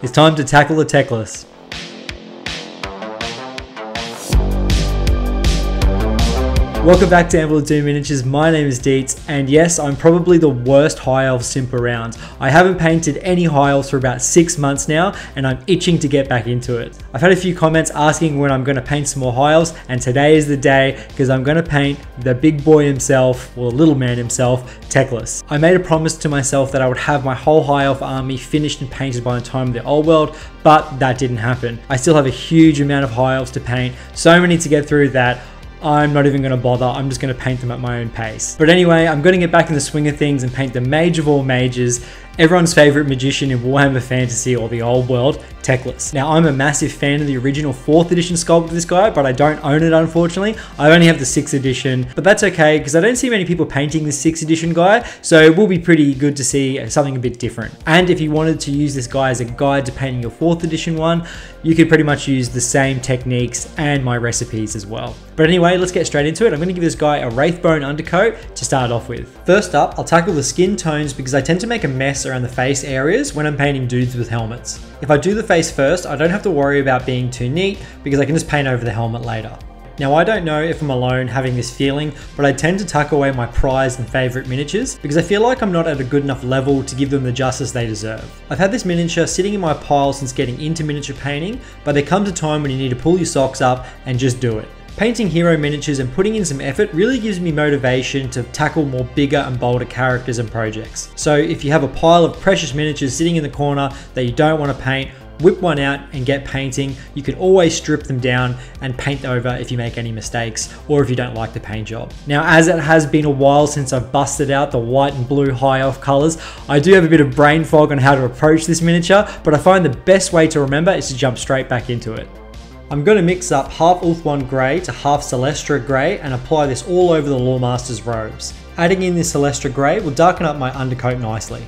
It's time to tackle the Teclis. Welcome back to Anvil of Doom Miniatures, my name is Deets, and yes, I'm probably the worst High Elf simp around. I haven't painted any High Elves for about 6 months now, and I'm itching to get back into it. I've had a few comments asking when I'm going to paint some more High Elves, and today is the day, because I'm going to paint the big boy himself, or the little man himself, Teclis. I made a promise to myself that I would have my whole High Elf army finished and painted by the time of the old world, but that didn't happen. I still have a huge amount of High Elves to paint, so many to get through that I'm not even going to bother. I'm just going to paint them at my own pace. But anyway, I'm going to get back in the swing of things and paint the mage of all mages everyone's favorite magician in Warhammer Fantasy or the old world, Teclis. Now, I'm a massive fan of the original 4th edition sculpt of this guy, but I don't own it unfortunately. I only have the 6th edition, but that's okay because I don't see many people painting the 6th edition guy, so it will be pretty good to see something a bit different. And if you wanted to use this guy as a guide to painting your 4th edition one, you could pretty much use the same techniques and my recipes as well. But anyway, let's get straight into it. I'm going to give this guy a Wraithbone undercoat to start off with. First up, I'll tackle the skin tones because I tend to make a mess around the face areas when I'm painting dudes with helmets. If I do the face first, I don't have to worry about being too neat because I can just paint over the helmet later. Now I don't know if I'm alone having this feeling, but I tend to tuck away my prized and favourite miniatures because I feel like I'm not at a good enough level to give them the justice they deserve. I've had this miniature sitting in my pile since getting into miniature painting, but there comes a time when you need to pull your socks up and just do it. Painting hero miniatures and putting in some effort really gives me motivation to tackle more bigger and bolder characters and projects. So if you have a pile of precious miniatures sitting in the corner that you don't want to paint, whip one out and get painting. You can always strip them down and paint over if you make any mistakes or if you don't like the paint job. Now, as it has been a while since I've busted out the white and blue high elf colors, I do have a bit of brain fog on how to approach this miniature, but I find the best way to remember is to jump straight back into it. I'm going to mix up half Ulthuan Grey to half Celestra Grey and apply this all over the Loremaster's robes. Adding in this Celestra Grey will darken up my undercoat nicely.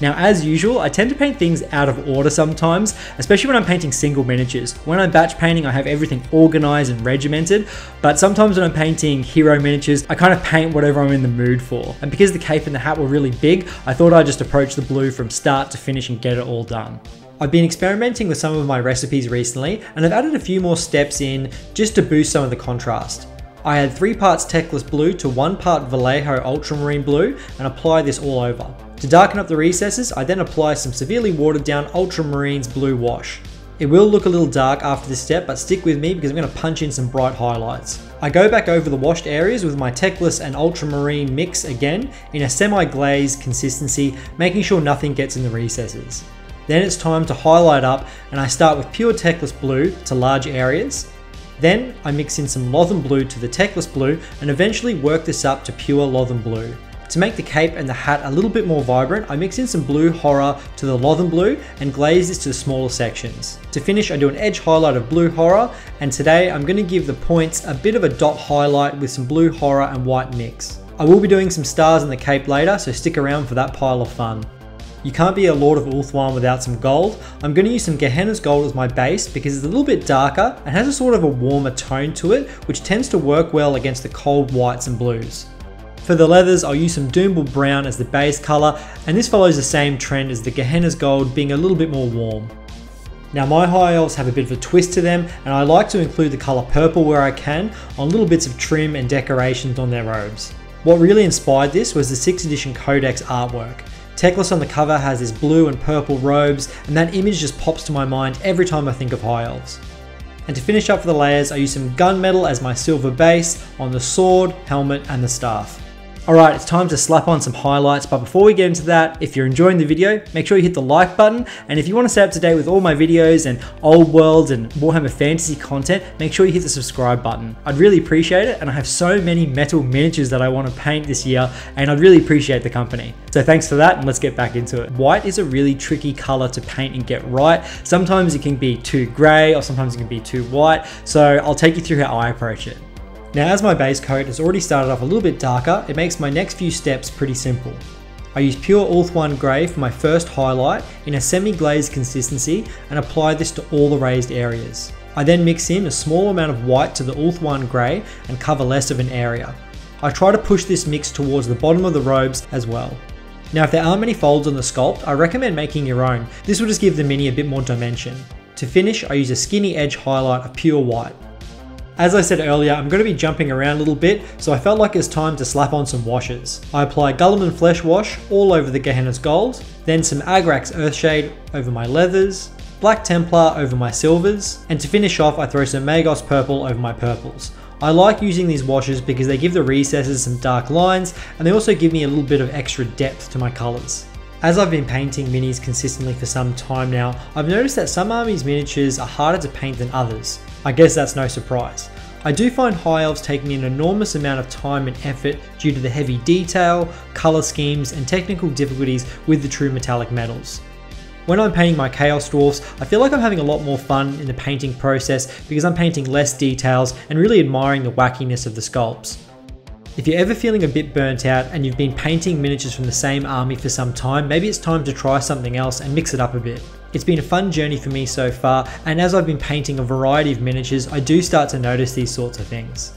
Now as usual, I tend to paint things out of order sometimes, especially when I'm painting single miniatures. When I'm batch painting, I have everything organized and regimented, but sometimes when I'm painting hero miniatures, I kind of paint whatever I'm in the mood for. And because the cape and the hat were really big, I thought I'd just approach the blue from start to finish and get it all done. I've been experimenting with some of my recipes recently and I've added a few more steps in just to boost some of the contrast. I add 3 parts Teclis Blue to 1 part Vallejo Ultramarine Blue and apply this all over. To darken up the recesses, I then apply some severely watered down Ultramarines Blue Wash. It will look a little dark after this step, but stick with me because I'm going to punch in some bright highlights. I go back over the washed areas with my Teclis and Ultramarine mix again in a semi-glazed consistency, making sure nothing gets in the recesses. Then it's time to highlight up and I start with pure Teclis blue to large areas. Then I mix in some Lothern blue to the Teclis blue and eventually work this up to pure Lothern blue. To make the cape and the hat a little bit more vibrant, I mix in some blue horror to the Lothern blue and glaze this to the smaller sections. To finish, I do an edge highlight of blue horror, and today I'm going to give the points a bit of a dot highlight with some blue horror and white mix. I will be doing some stars in the cape later, so stick around for that pile of fun. You can't be a Lord of Ulthuan without some gold. I'm going to use some Gehenna's Gold as my base because it's a little bit darker and has a sort of a warmer tone to it, which tends to work well against the cold whites and blues. For the leathers, I'll use some Doombull Brown as the base colour, and this follows the same trend as the Gehenna's Gold being a little bit more warm. Now my high elves have a bit of a twist to them and I like to include the colour purple where I can on little bits of trim and decorations on their robes. What really inspired this was the 6th edition Codex artwork. Teclis on the cover has his blue and purple robes, and that image just pops to my mind every time I think of High Elves. And to finish up for the layers, I use some gunmetal as my silver base on the sword, helmet, and the staff. Alright, it's time to slap on some highlights, but before we get into that, if you're enjoying the video, make sure you hit the like button, and if you want to stay up to date with all my videos and old worlds and Warhammer Fantasy content, make sure you hit the subscribe button. I'd really appreciate it, and I have so many metal miniatures that I want to paint this year, and I'd really appreciate the company. So thanks for that, and let's get back into it. White is a really tricky color to paint and get right. Sometimes it can be too gray, or sometimes it can be too white, so I'll take you through how I approach it. Now as my base coat has already started off a little bit darker, it makes my next few steps pretty simple. I use pure Ulthuan Grey for my first highlight in a semi-glazed consistency and apply this to all the raised areas. I then mix in a small amount of white to the Ulthuan Grey and cover less of an area. I try to push this mix towards the bottom of the robes as well. Now if there aren't many folds on the sculpt, I recommend making your own. This will just give the mini a bit more dimension. To finish, I use a skinny edge highlight of pure white. As I said earlier, I'm going to be jumping around a little bit, so I felt like it's time to slap on some washes. I apply Guilliman Flesh Wash all over the Gehenna's Gold, then some Agrax Earthshade over my leathers, Black Templar over my silvers, and to finish off I throw some Magos Purple over my purples. I like using these washes because they give the recesses some dark lines and they also give me a little bit of extra depth to my colours. As I've been painting minis consistently for some time now, I've noticed that some armies miniatures are harder to paint than others. I guess that's no surprise. I do find High Elves taking an enormous amount of time and effort due to the heavy detail, colour schemes and technical difficulties with the true metallic metals. When I'm painting my Chaos Dwarfs, I feel like I'm having a lot more fun in the painting process because I'm painting less details and really admiring the wackiness of the sculpts. If you're ever feeling a bit burnt out and you've been painting miniatures from the same army for some time, maybe it's time to try something else and mix it up a bit. It's been a fun journey for me so far, and as I've been painting a variety of miniatures, I do start to notice these sorts of things.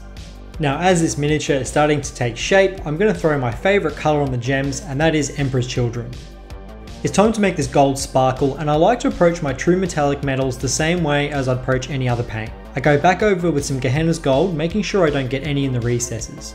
Now as this miniature is starting to take shape, I'm going to throw my favourite colour on the gems, and that is Emperor's Children. It's time to make this gold sparkle and I like to approach my true metallic metals the same way as I'd approach any other paint. I go back over with some Gehenna's gold, making sure I don't get any in the recesses.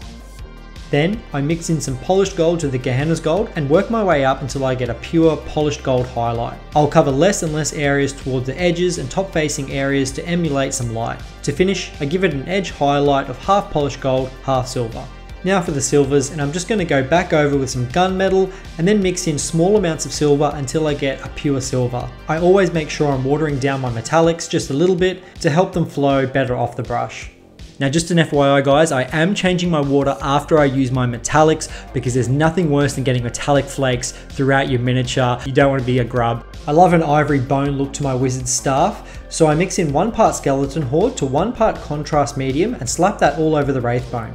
Then I mix in some polished gold to the Gehenna's gold and work my way up until I get a pure polished gold highlight. I'll cover less and less areas towards the edges and top facing areas to emulate some light. To finish, I give it an edge highlight of half polished gold, half silver. Now for the silvers, and I'm just going to go back over with some gunmetal and then mix in small amounts of silver until I get a pure silver. I always make sure I'm watering down my metallics just a little bit to help them flow better off the brush. Now just an FYI guys, I am changing my water after I use my metallics because there's nothing worse than getting metallic flakes throughout your miniature. You don't want to be a grub. I love an ivory bone look to my wizard staff, so I mix in one part skeleton horde to one part contrast medium and slap that all over the wraith bone.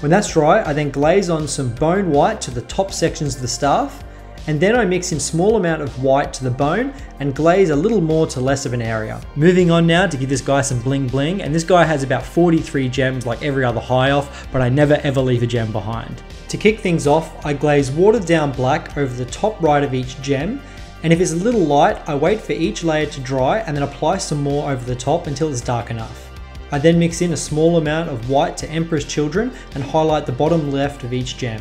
When that's dry, I then glaze on some bone white to the top sections of the staff, and then I mix in small amount of white to the bone and glaze a little more to less of an area. Moving on now to give this guy some bling bling, and this guy has about 43 gems like every other high elf, but I never ever leave a gem behind. To kick things off, I glaze watered down black over the top right of each gem, and if it's a little light, I wait for each layer to dry and then apply some more over the top until it's dark enough. I then mix in a small amount of white to Emperor's Children and highlight the bottom left of each gem.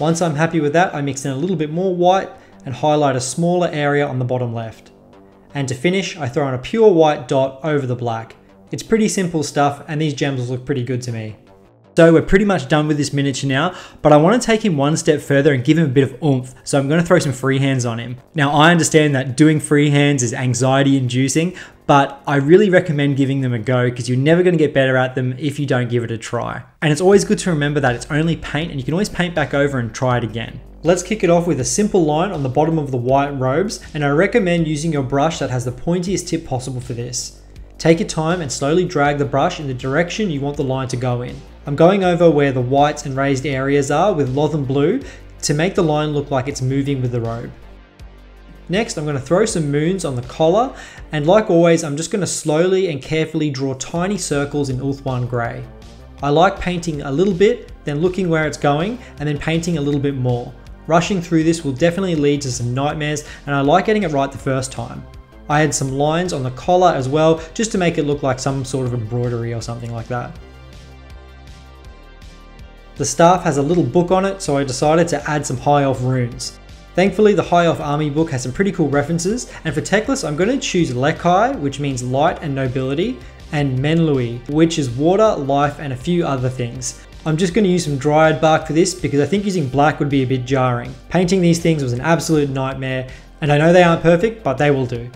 Once I'm happy with that, I mix in a little bit more white and highlight a smaller area on the bottom left. And to finish, I throw in a pure white dot over the black. It's pretty simple stuff and these gems look pretty good to me. So we're pretty much done with this miniature now, but I want to take him one step further and give him a bit of oomph, so I'm going to throw some free hands on him. Now I understand that doing free hands is anxiety inducing, but I really recommend giving them a go because you're never going to get better at them if you don't give it a try. And it's always good to remember that it's only paint and you can always paint back over and try it again. Let's kick it off with a simple line on the bottom of the white robes, and I recommend using your brush that has the pointiest tip possible for this. Take your time and slowly drag the brush in the direction you want the line to go in. I'm going over where the whites and raised areas are with Lothern Blue to make the line look like it's moving with the robe. Next, I'm going to throw some moons on the collar, and like always, I'm just going to slowly and carefully draw tiny circles in Ulthuan Grey. I like painting a little bit, then looking where it's going, and then painting a little bit more. Rushing through this will definitely lead to some nightmares, and I like getting it right the first time. I had some lines on the collar as well, just to make it look like some sort of embroidery or something like that. The staff has a little book on it, so I decided to add some High Elf runes. Thankfully, the High Elf Army book has some pretty cool references, and for Teclis, I'm going to choose Lekai, which means light and nobility, and Menlui, which is water, life, and a few other things. I'm just going to use some dryad bark for this because I think using black would be a bit jarring. Painting these things was an absolute nightmare, and I know they aren't perfect, but they will do.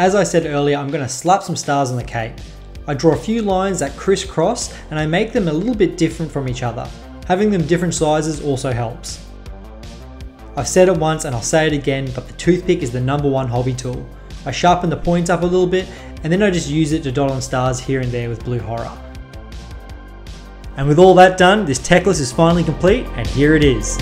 As I said earlier, I'm going to slap some stars on the cape. I draw a few lines that crisscross and I make them a little bit different from each other. Having them different sizes also helps. I've said it once and I'll say it again, but the toothpick is the number one hobby tool. I sharpen the points up a little bit and then I just use it to dot on stars here and there with blue horror. And with all that done, this Teclis is finally complete and here it is.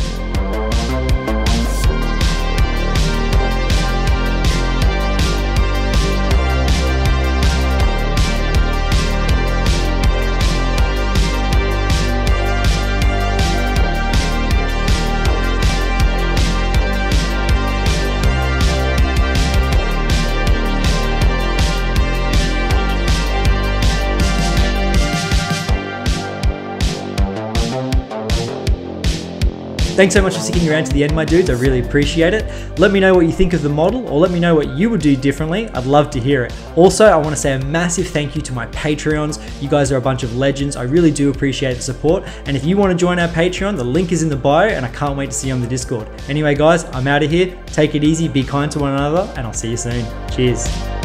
Thanks so much for sticking around to the end, my dudes. I really appreciate it. Let me know what you think of the model or let me know what you would do differently. I'd love to hear it. Also, I want to say a massive thank you to my Patreons. You guys are a bunch of legends. I really do appreciate the support. And if you want to join our Patreon, the link is in the bio and I can't wait to see you on the Discord. Anyway, guys, I'm out of here. Take it easy, be kind to one another, and I'll see you soon. Cheers.